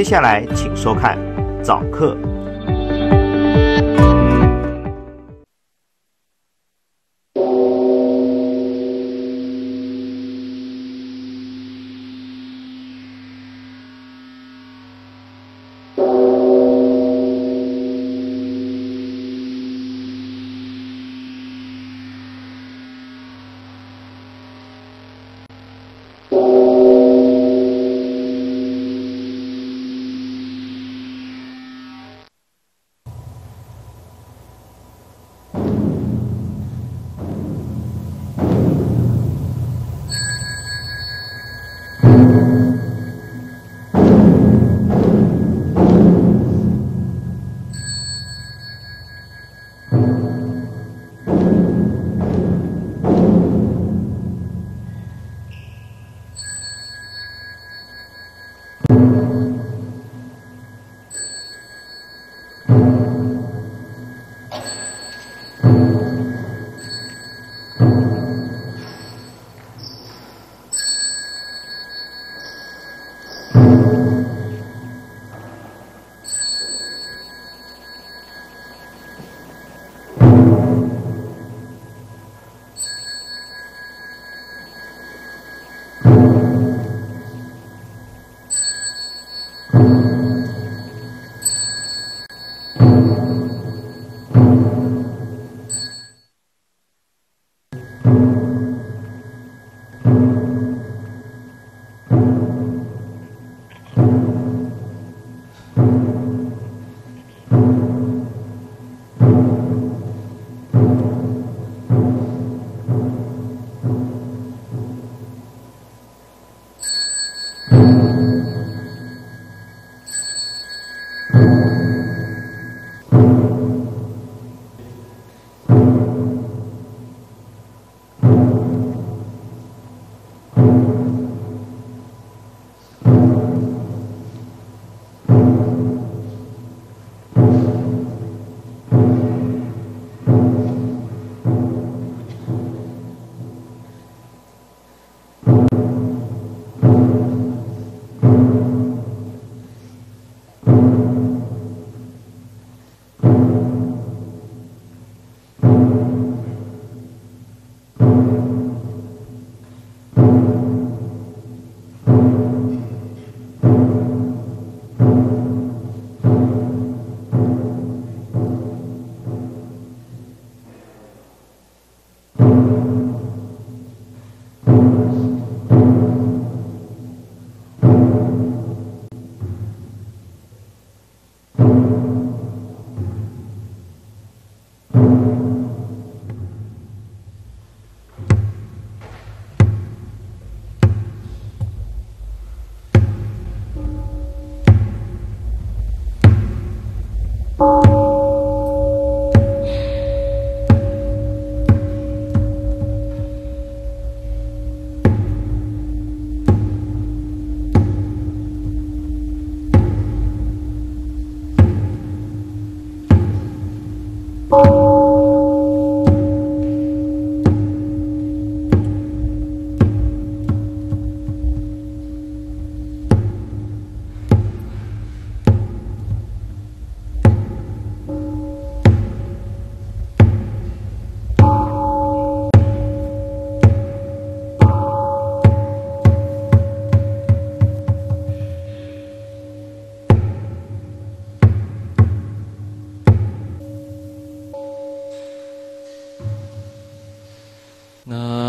接下来请收看早课。Oh. No.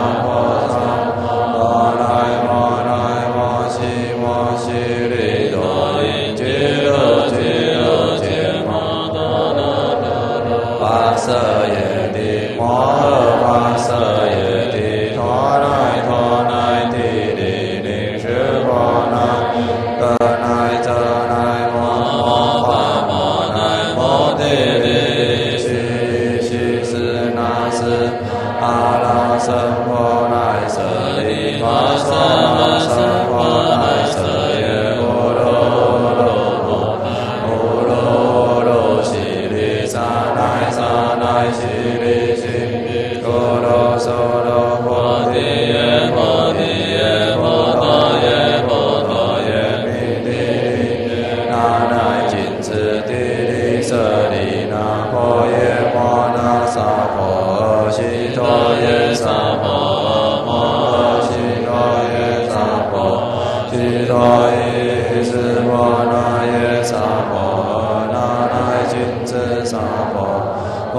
Amen. ださい所以者，我拿耶娑婆诃，拿子娑婆，我。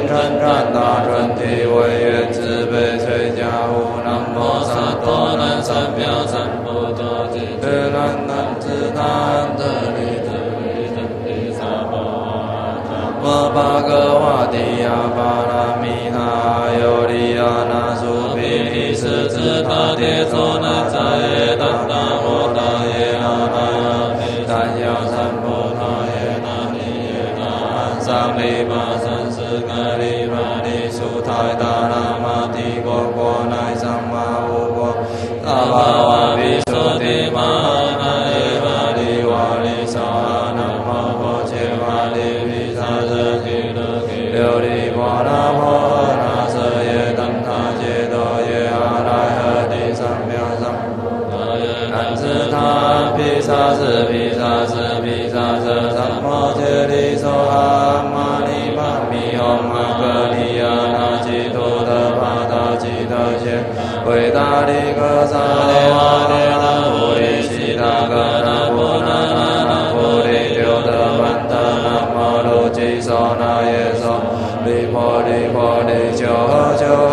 ินทันทันตาทันทีวิเอติเปสิจาวุนัมโมสัตโตนันสัม Saramati Gorgonai Samma Ugo Sava Vishudhi Maha 伟大的格萨雷瓦列那波利悉达格那波那那那波利留德班达那摩罗吉娑那耶娑利婆利婆利求求。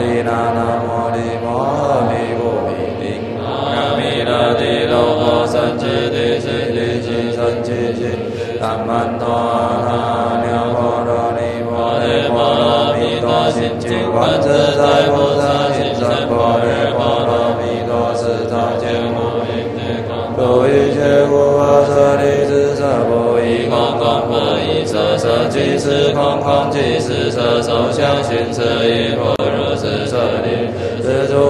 利那那摩利摩诃毗婆毗利，那弥那帝罗波三智帝悉利悉三智悉，达曼陀那那波罗尼波利波罗蜜多心经，观自在菩萨行深般若波罗蜜多时，他见我名地空，如一切无法舍利子色不异空，空不异色，色即是空，空即是色，受想行识亦空。利子，